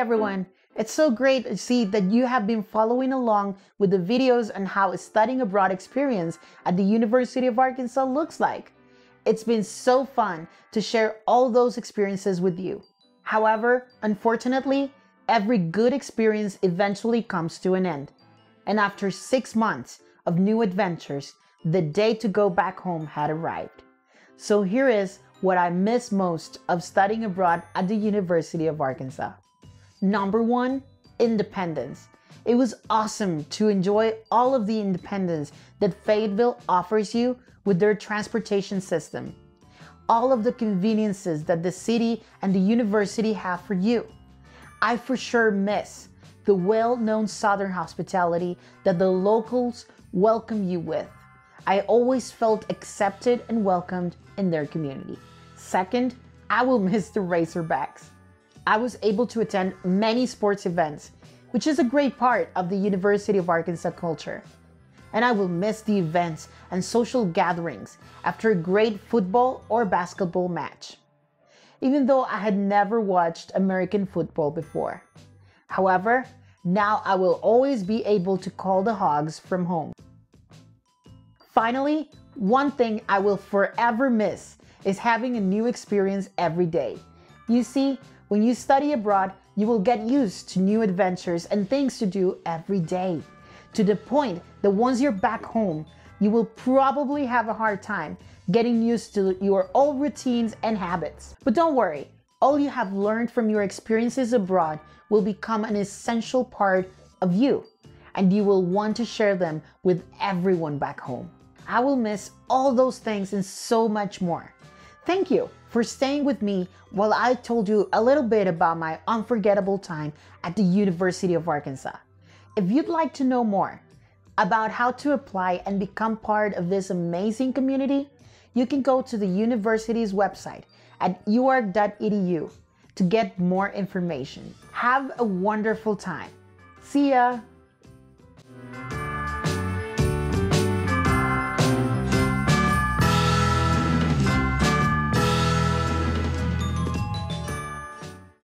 Mm. everyone! It's so great to see that you have been following along with the videos on how a studying abroad experience at the University of Arkansas looks like. It's been so fun to share all those experiences with you. However, unfortunately, every good experience eventually comes to an end. And after six months of new adventures, the day to go back home had arrived. So here is what I miss most of studying abroad at the University of Arkansas. Number one, independence. It was awesome to enjoy all of the independence that Fayetteville offers you with their transportation system. All of the conveniences that the city and the university have for you. I for sure miss the well known Southern hospitality that the locals welcome you with. I always felt accepted and welcomed in their community. Second, I will miss the Razorbacks. I was able to attend many sports events, which is a great part of the University of Arkansas culture. And I will miss the events and social gatherings after a great football or basketball match. Even though I had never watched American football before. However, now I will always be able to call the Hogs from home. Finally, one thing I will forever miss is having a new experience every day. You see, when you study abroad, you will get used to new adventures and things to do every day. To the point that once you're back home, you will probably have a hard time getting used to your old routines and habits. But don't worry, all you have learned from your experiences abroad will become an essential part of you, and you will want to share them with everyone back home. I will miss all those things and so much more. Thank you for staying with me while I told you a little bit about my unforgettable time at the University of Arkansas. If you'd like to know more about how to apply and become part of this amazing community, you can go to the university's website at uark.edu to get more information. Have a wonderful time. See ya!